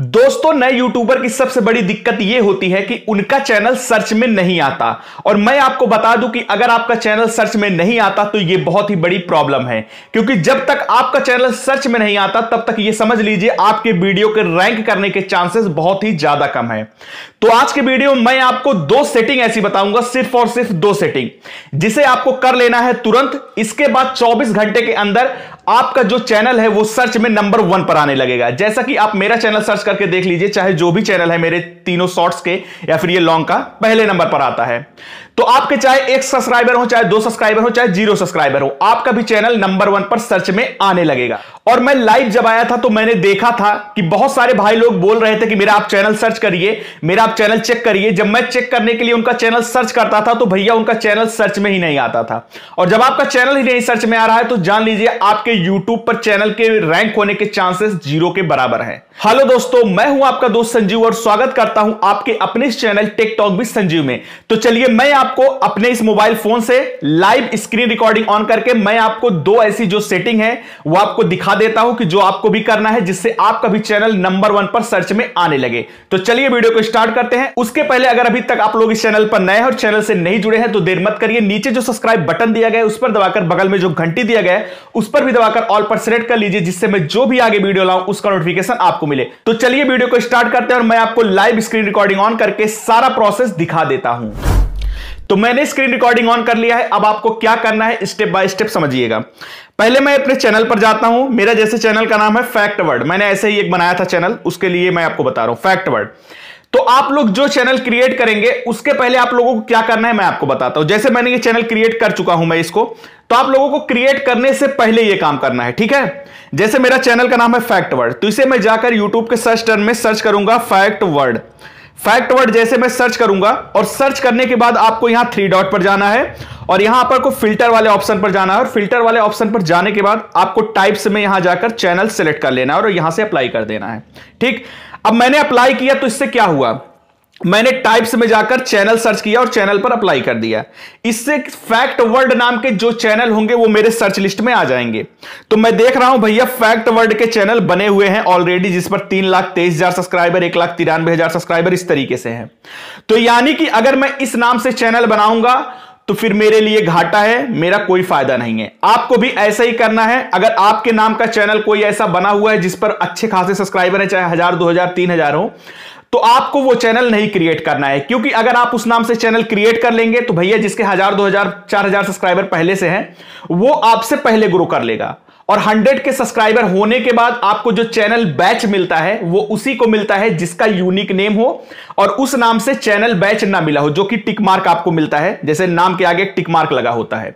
दोस्तों, नए यूट्यूबर की सबसे बड़ी दिक्कत यह होती है कि उनका चैनल सर्च में नहीं आता। और मैं आपको बता दूँ कि अगर आपका चैनल सर्च में नहीं आता तो यह बहुत ही बड़ी प्रॉब्लम है। क्योंकि जब तक आपका चैनल सर्च में नहीं आता, तब तक यह समझ लीजिए, आपके वीडियो के रैंक करने के चांसेस बहुत ही ज़्यादा कम है। तो आज के वीडियो में मैं आपको दो सेटिंग ऐसी बताऊँगा, सिर्फ़ और सिर्फ़ दो सेटिंग जिसे आपको कर लेना है तुरंत, इसके बाद 24 घंटे के अंदर आपका जो चैनल है वो सर्च में नंबर वन पर आने लगेगा। जैसा कि आप मेरा चैनल सर्च करके देख लीजिए, चाहे जो भी चैनल है मेरे तीनों शॉर्ट्स के या फिर ये लॉन्ग का, पहले नंबर पर आता है। तो आपके चाहे एक सब्सक्राइबर हो, चाहे दो सब्सक्राइबर हो, चाहे ज़ीरो सब्सक्राइबर हो, आपका भी चैनल नंबर वन पर सर्च में आने लगेगा। और मैं लाइव जब आया था तो मैंने देखा था कि बहुत सारे भाई लोग बोल रहे थे कि मेरा आप चैनल सर्च करिए, मेरा आप चैनल चेक करिए। जब मैं चेक करने के लिए उनका चैनल सर्च करता था तो भैया उनका चैनल सर्च में ही नहीं आता था। और जब आपका चैनल ही नहीं सर्च में आ रहा है तो जान लीजिए आपके यूट्यूब पर चैनल के रैंक होने के चांसेस ज़ीरो के बराबर है। हेलो दोस्तों, मैं हूँ आपका दोस्त संजीव और स्वागत करता हूँ आपके अपने चैनल टेक टॉक भी संजीव में। तो चलिए, मैं आपको अपने इस मोबाइल फ़ोन से लाइव स्क्रीन रिकॉर्डिंग ऑन करके मैं आपको दो ऐसी जो सेटिंग है, वो आपको दिखा देता हूँ कि जो आपको भी करना है, जिससे आपका भी चैनल नंबर वन पर सर्च में आने लगे। तो चलिए वीडियो को स्टार्ट करते हैं। उसके पहले अगर अभी तक आप लोग इस चैनल पर नए हैं और चैनल से नहीं जुड़े हैं तो देर मत करिए। नीचे जो सब्सक्राइब बटन दिया गया उस पर दबाकर बगल में जो घंटी दिया गया उस पर भी दबाकर ऑल पर सिलेक्ट कर लीजिए, जिससे मैं जो भी आगे वीडियो लाऊं, उसका नोटिफिकेशन आपको मिले। तो चलिए वीडियो को स्टार्ट करते हैं और मैं आपको लाइव स्क्रीन रिकॉर्डिंग ऑन करके सारा प्रोसेस दिखा देता हूँ। तो मैंने स्क्रीन रिकॉर्डिंग ऑन कर लिया है। अब आपको क्या करना है स्टेप बाय स्टेप समझिएगा। पहले मैं अपने चैनल पर जाता हूँ। मेरा जैसे चैनल का नाम है फैक्ट वर्ड मैंने ऐसे ही एक बनाया था चैनल उसके लिए मैं आपको बता रहा हूँ। फैक्ट वर्ड तो आप लोग जो चैनल क्रिएट करेंगे, उसके पहले आप लोगों को क्या करना है, मैं आपको बताता हूँ। जैसे मैंने ये चैनल क्रिएट कर चुका हूँ मैं इसको तो आप लोगों को क्रिएट करने से पहले ये काम करना है, ठीक है? जैसे मेरा चैनल का नाम है फैक्ट वर्ड तो इसे मैं जाकर यूट्यूब के सर्च टर्म में सर्च करूँगा फैक्ट वर्ड फैक्ट वर्ड जैसे मैं सर्च करूँगा और सर्च करने के बाद आपको यहाँ थ्री डॉट पर जाना है और यहाँ पर को फ़िल्टर वाले ऑप्शन पर जाना है और फ़िल्टर वाले ऑप्शन पर जाने के बाद आपको टाइप्स में यहाँ जाकर चैनल सेलेक्ट कर लेना है और यहाँ से अप्लाई कर देना है। ठीक? अब मैंने अप्लाई किया तो इससे क्या हुआ? मैंने टाइप्स में जाकर चैनल सर्च किया और चैनल पर अप्लाई कर दिया। इससे फैक्ट वर्ड नाम के जो चैनल होंगे वो मेरे सर्च लिस्ट में आ जाएँगे। तो मैं देख रहा हूँ भैया फैक्ट वर्ड के चैनल बने हुए हैं ऑलरेडी जिस पर तीन लाख तेईस हज़ार सब्सक्राइबर एक लाख तिरानवे हज़ार सब्सक्राइबर इस तरीके से हैं। तो यानी कि अगर मैं इस नाम से चैनल बनाऊँगा तो फिर मेरे लिए घाटा है, मेरा कोई फ़ायदा नहीं है। आपको भी ऐसा ही करना है, अगर आपके नाम का चैनल कोई ऐसा बना हुआ है जिस पर अच्छे खासे सब्सक्राइबर है, चाहे हज़ार, दो हज़ार, तीन हज़ार हो तो आपको वो चैनल नहीं क्रिएट करना है, क्योंकि अगर आप उस नाम से चैनल क्रिएट कर लेंगे तो भैया जिसके हज़ार, दो हज़ार, चार हज़ार सब्सक्राइबर पहले से हैं, वो आपसे पहले ग्रो कर लेगा। और 100 के सब्सक्राइबर होने के बाद आपको जो चैनल बैच मिलता है, वो उसी को मिलता है जिसका यूनिक नेम हो, और उस नाम से चैनल बैच ना मिला हो, जो कि टिक मार्क आपको मिलता है, जैसे नाम के आगे टिक मार्क लगा होता है।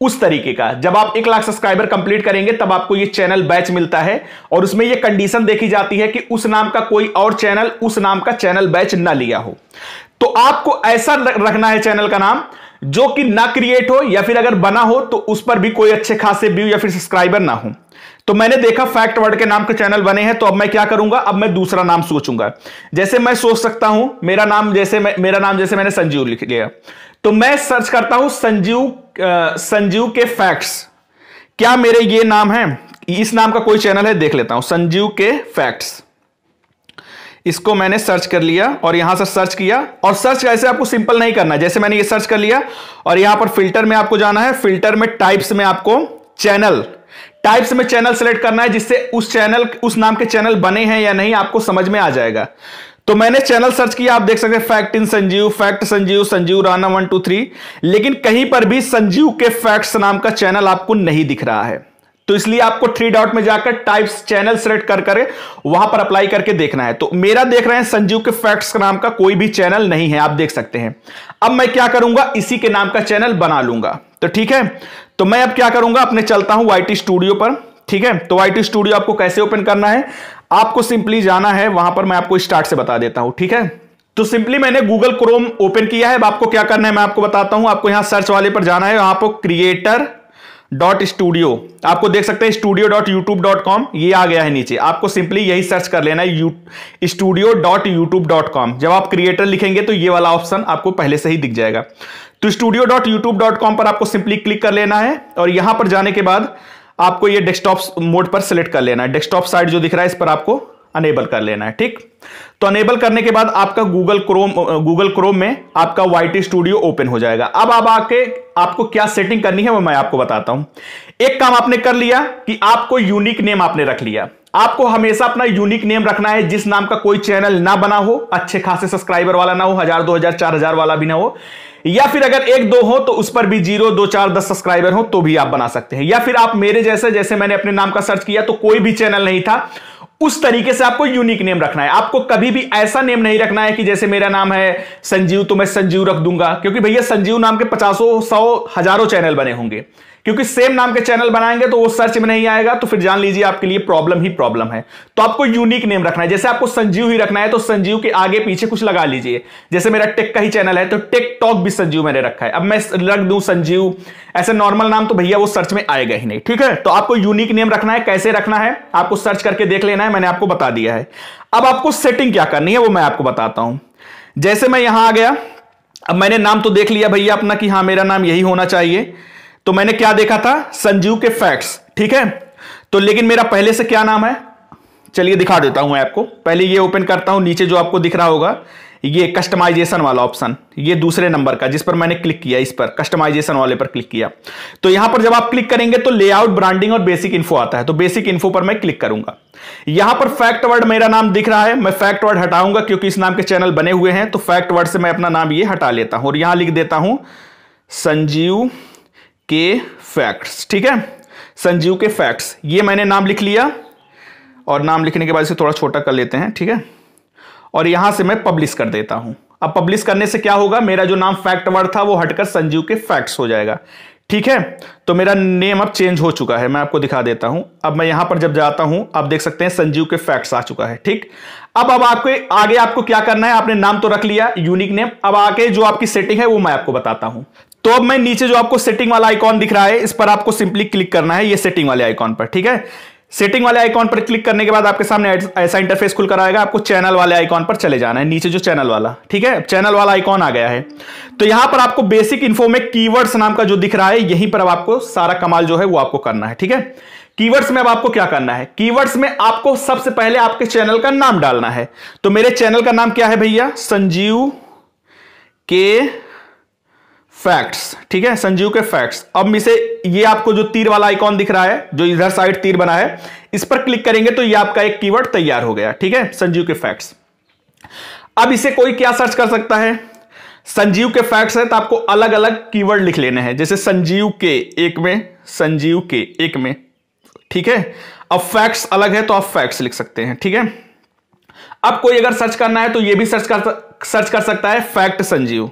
उस तरीके का। जब आप एक लाख सब्सक्राइबर कंप्लीट करेंगे, तब आपको ये चैनल बैच मिलता है और उसमें ये कंडीशन देखी जाती है कि उस नाम का कोई और चैनल उस नाम का चैनल बैच ना लिया हो। तो आपको ऐसा रखना है चैनल का नाम, जो कि ना क्रिएट हो या फिर अगर बना हो तो उस पर भी कोई अच्छे खासे व्यू या फिर सब्सक्राइबर ना हो। तो मैंने देखा फैक्ट वर्ड के नाम के चैनल बने हैं तो अब मैं क्या करूँगा? अब मैं दूसरा नाम सोचूँगा। जैसे मैं सोच सकता हूँ, मेरा नाम जैसे मेरा नाम जैसे मैंने संजीव लिख लिया। तो मैं सर्च करता हूँ संजीव संजीव के फैक्ट्स क्या मेरे ये नाम है? इस नाम का कोई चैनल है, देख लेता हूँ। संजीव के फैक्ट्स इसको मैंने सर्च कर लिया और यहाँ से सर्च किया। और सर्च ऐसे आपको सिंपल नहीं करना जैसे मैंने ये सर्च कर लिया, और यहाँ पर फ़िल्टर में आपको जाना है। फ़िल्टर में टाइप्स में आपको चैनल टाइप्स में चैनल सेलेक्ट करना है जिससे उस चैनल उस नाम के चैनल बने हैं या नहीं, आपको समझ में आ जाएगा। तो मैंने चैनल सर्च किया, आप देख सकते हैं fact in Sanjeev fact Sanjeev Sanjeev Rana one two three लेकिन कहीं पर भी संजीव के फैक्ट्स नाम का चैनल आपको नहीं दिख रहा है। तो इसलिए आपको थ्री डॉट में जाकर टाइप्स चैनल सेलेक्ट कर कर वहाँ पर अप्लाई करके देखना है। तो मेरा देख रहे हैं संजीव के फैक्ट्स नाम का कोई भी चैनल नहीं है, आप देख सकते हैं। अब मैं क्या करूँगा? इसी के नाम का चैनल बना लूँगा। तो ठीक है? तो मैं अब क्या करूँगा? अपने चलता हूँ वाईटी स्टूडियो पर। ठीक है? तो वाईटी स्टूडियो आपको कैसे ओपन करना है? आपको सिंपली जाना है, वहाँ पर मैं आपको स्टार्ट से बता देता हूँ। ठीक है? तो सिंपली मैंने गूगल क्रोम ओपन किया है। अब आपको क्या करना है? मैं आपको बताता हूँ। आपको यहाँ सर्च वाले पर जाना है। यहाँ पर क्रिएटर डॉट स्टूडियो आपको देख सकते हैं studio dot YouTube dot com ये आ गया है नीचे। आपको सिंपली यही सर्च कर लेना है studio dot YouTube dot com जब आप क्रिएटर लिखेंगे तो ये वाला ऑप्शन आपको पहले से ही दिख जाएगा। तो studio dot YouTube dot com पर आपको सिंपली क्लिक कर लेना है और यहाँ पर जाने के बाद आपको ये डेस्कटॉप मोड पर सिलेक्ट कर लेना है। डेस्कटॉप साइड जो दिख रहा है इस पर आपको अनेबल कर लेना है, ठीक? तो अनेबल करने के बाद आपका गूगल क्रोम गूगल क्रोम में आपका वाईटी स्टूडियो ओपन हो जाएगा। अब आप आके आपको क्या सेटिंग करनी है वो मैं आपको बताता हूँ। एक काम आपने कर लिया कि आपको यूनिक नेम आपने रख लिया। आपको हमेशा अपना यूनिक नेम रखना है, जिस नाम का कोई चैनल ना बना हो, अच्छे खासे सब्सक्राइबर वाला ना हो, हज़ार, दो हज़ार, चार हज़ार वाला भी ना हो, या फिर अगर एक, दो हो तो उस पर भी ज़ीरो, दो, चार, दस सब्सक्राइबर हो तो भी आप बना सकते हैं। या फिर आप मेरे जैसे जैसे मैंने अपने नाम का सर्च किया तो कोई भी चैनल नहीं था उस तरीके से आपको यूनिक नेम रखना है। आपको कभी भी ऐसा नेम नहीं रखना है कि जैसे मेरा नाम है संजीव तो मैं संजीव रख दूँगा। क्योंकि भैया, संजीव नाम के पचासों, सौ, हज़ारों चैनल बने होंगे। क्योंकि सेम नाम के चैनल बनाएँगे तो वो सर्च में नहीं आएगा तो फिर जान लीजिए आपके लिए प्रॉब्लम ही प्रॉब्लम है। तो आपको यूनिक नेम रखना है। जैसे आपको संजीव ही रखना है तो संजीव के आगे पीछे कुछ लगा लीजिए। जैसे मेरा टेक का ही चैनल है तो टेक टॉक भी संजीव मैंने रखा है। अब मैं रख दू संजीव। ऐसे नॉर्मल नाम तो भैया वो सर्च में आएगा ही नहीं, ठीक है? तो आपको यूनिक नेम रखना है। कैसे रखना है? आपको सर्च करके देख लेना है, मैंने आपको बता दिया है। अब आपको सेटिंग क्या करनी है, वो मैं आपको बताता हूँ। जैसे मैं यहाँ आ गया, अब मैंने नाम तो देख लिया भैया अपना कि हाँ मेरा नाम यही होना चाहिए। तो मैंने क्या देखा था? संजीव के फैक्ट्स ठीक है? तो लेकिन मेरा पहले से क्या नाम है? चलिए दिखा देता हूँ मैं आपको। पहले ये ओपन करता हूँ, नीचे जो आपको दिख रहा होगा, ये कस्टमाइजेशन वाला ऑप्शन ये दूसरे नंबर का, जिस पर मैंने क्लिक किया, इस पर कस्टमाइजेशन वाले पर क्लिक किया। तो यहाँ पर जब आप क्लिक करेंगे तो लेआउट ब्रांडिंग और बेसिक इन्फो आता है। तो बेसिक इन्फो पर मैं क्लिक करूँगा। यहाँ पर फैक्ट वर्ड मेरा नाम दिख रहा है। मैं फैक्ट वर्ड हटाऊँगा, क्योंकि इस नाम के चैनल बने हुए हैं। तो फैक्ट वर्ड से मैं अपना नाम ये हटा लेता हूँ। और यहाँ लिख देता हूँ, संजीव के फैक्ट्स ठीक है? संजीव के फैक्ट्स ये मैंने नाम लिख लिया। और नाम लिखने के बाद इसे थोड़ा छोटा कर लेते हैं, ठीक है? और यहाँ से मैं पब्लिश कर देता हूँ। अब पब्लिश करने से क्या होगा? मेरा जो नाम फैक्ट वर्ड था, वो हटकर संजीव के फैक्ट्स हो जाएगा। ठीक है? तो मेरा नेम अब चेंज हो चुका है, मैं आपको दिखा देता हूँ। अब मैं यहाँ पर जब जाता हूँ, आप देख सकते हैं संजीव के फैक्ट्स आ चुका है, ठीक? अब अब आपको, आगे आपको क्या करना है? आपने नाम तो रख लिया यूनिक नेम अब आगे जो आपकी सेटिंग है, वो मैं आपको बताता हूँ। तो अब मैं नीचे जो आपको सेटिंग वाला आइकॉन दिख रहा है, इस पर आपको सिंपली क्लिक करना है, ये सेटिंग वाले आइकॉन पर, ठीक है? सेटिंग वाले आइकॉन पर क्लिक करने के बाद आपके सामने ऐसा इंटरफेस खुलकर आएगा, आपको चैनल वाले आइकॉन पर चले जाना है, नीचे जो चैनल वाला, ठीक है? चैनल वाला आइकॉन आ गया है। तो यहाँ पर आपको बेसिक इन्फो में कीवर्ड्स नाम का जो दिख रहा है, यहीं पर अब आपको सारा कमाल जो है वो आपको करना है, ठीक है? कीवर्ड्स में अब आपको क्या करना है? कीवर्ड्स में आपको सबसे पहले आपके चैनल का नाम डालना है। तो मेरे चैनल का नाम क्या है भैया? संजीव के फैक्ट्स ठीक है? संजीव के फैक्ट्स अब इसे, ये आपको जो तीर वाला आइकॉन दिख रहा है, जो इधर साइड तीर बना है, इस पर क्लिक करेंगे तो ये आपका एक कीवर्ड तैयार हो गया, ठीक है? संजीव के फैक्ट्स अब इसे कोई क्या सर्च कर सकता है? संजीव के फैक्ट्स है तो आपको अलग अलग कीवर्ड लिख लेने हैं, जैसे संजीव के एक में, संजीव के एक में, ठीक है? अब फैक्ट्स अलग है तो आप फैक्ट्स लिख सकते हैं, ठीक है? अब कोई अगर सर्च करना है तो यह भी सर्च कर सर्च कर सकता है fact Sanjeev.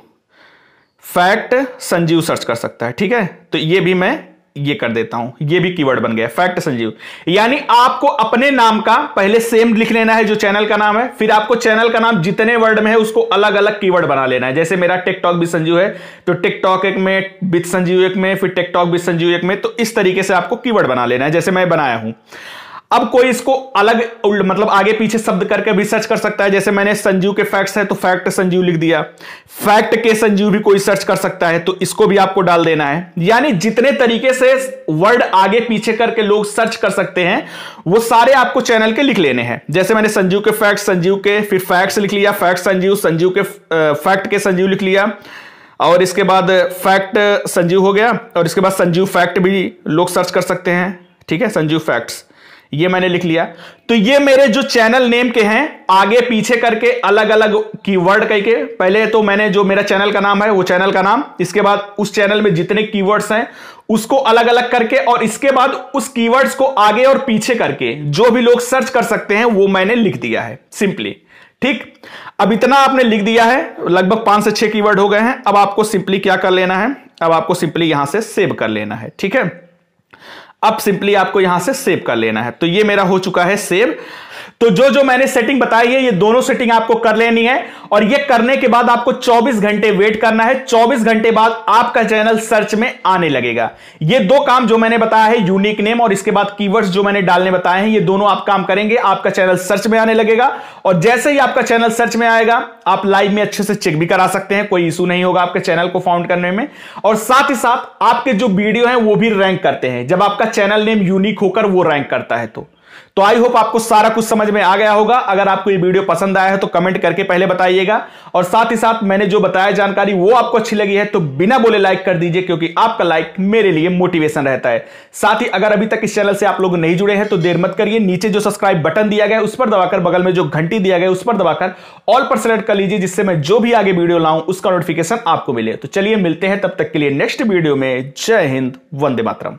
Fact Sanjeev search कर सकता है, ठीक है? तो ये भी मैं ये कर देता हूँ। ये भी कीवर्ड बन गया, फैक्ट संजीव। यानी आपको अपने नाम का पहले सेम लिख लेना है, जो चैनल का नाम है, फिर आपको चैनल का नाम जितने वर्ड में है, उसको अलग अलग कीवर्ड बना लेना है। जैसे मेरा टिकटॉक भी संजीव है तो टिकटॉक एक में बिथ संजीव एक में, फिर टिकटॉक भी संजीव एक में तो इस तरीके से आपको कीवर्ड बना लेना है, जैसे मैं बनाया हूँ। अब कोई इसको अलग मतलब आगे पीछे शब्द करके भी सर्च कर सकता है। जैसे मैंने संजीव के फैक्ट्स है तो फैक्ट संजीव लिख दिया। फैक्ट के संजीव भी कोई सर्च कर सकता है तो इसको भी आपको डाल देना है। यानी जितने तरीके से वर्ड आगे पीछे करके लोग सर्च कर सकते हैं, वो सारे आपको चैनल के लिख लेने हैं। जैसे मैंने संजीव के फैक्ट संजीव के फिर फैक्ट्स लिख लिया फैक्ट संजीव संजीव के फैक्ट के संजीव लिख लिया। और इसके बाद फैक्ट संजीव हो गया, और इसके बाद संजीव फैक्ट भी लोग सर्च कर सकते हैं। ठीक है, संजीव फैक्ट्स ये मैंने लिख लिया। तो ये मेरे जो चैनल नेम के हैं, आगे पीछे करके अलग अलग कीवर्ड करके पहले तो मैंने जो मेरा चैनल का नाम है, वो चैनल का नाम, इसके बाद उस चैनल में जितने कीवर्ड्स हैं, उसको अलग अलग करके और इसके बाद उस कीवर्ड्स को आगे और पीछे करके जो भी लोग सर्च कर सकते हैं, वो मैंने लिख दिया है सिंपली ठीक? अब इतना आपने लिख दिया है, लगभग पाँच से छह कीवर्ड हो गए हैं, अब आपको सिंपली क्या कर लेना है? अब आपको सिंपली यहाँ से सेव कर लेना है, ठीक है? अब सिंपली आपको यहाँ से सेव कर लेना है। तो ये मेरा हो चुका है सेव। तो जो जो मैंने सेटिंग बताई है, ये दोनों सेटिंग आपको कर लेनी है और ये करने के बाद आपको 24 घंटे वेट करना है। 24 घंटे बाद आपका चैनल सर्च में आने लगेगा। ये दो काम जो मैंने बताया है यूनिक नेम और इसके बाद कीवर्ड्स जो मैंने डालने बताए हैं, ये दोनों आप काम करेंगे, आपका चैनल सर्च में आने लगेगा। और जैसे ही आपका चैनल सर्च में आएगा, आप लाइव में अच्छे से चेक भी करा सकते हैं, कोई इशू नहीं होगा आपके चैनल को फाउंड करने में। और साथ ही साथ आपके जो वीडियो है, वो भी रैंक करते हैं। जब आपका चैनल नेम यूनिक होकर वो रैंक करता है तो तो आई होप आपको सारा कुछ समझ में आ गया होगा। अगर आपको ये वीडियो पसंद आया है तो कमेंट करके पहले बताइएगा। और साथ ही साथ मैंने जो बताया जानकारी, वो आपको अच्छी लगी है तो बिना बोले लाइक कर दीजिए, क्योंकि आपका लाइक मेरे लिए मोटिवेशन रहता है। साथ ही अगर अभी तक इस चैनल से आप लोग नहीं जुड़े हैं तो देर मत करिए। नीचे जो सब्सक्राइब बटन दिया गया उस पर दबाकर, बगल में जो घंटी दिया गया उस पर दबाकर ऑल पर सेलेक्ट कर लीजिए, जिससे मैं जो भी आगे वीडियो लाऊं, उसका नोटिफिकेशन आपको मिले। तो चलिए मिलते हैं, तब तक के लिए नेक्स्ट वीडियो में। जय हिंद, वंदे मातरम।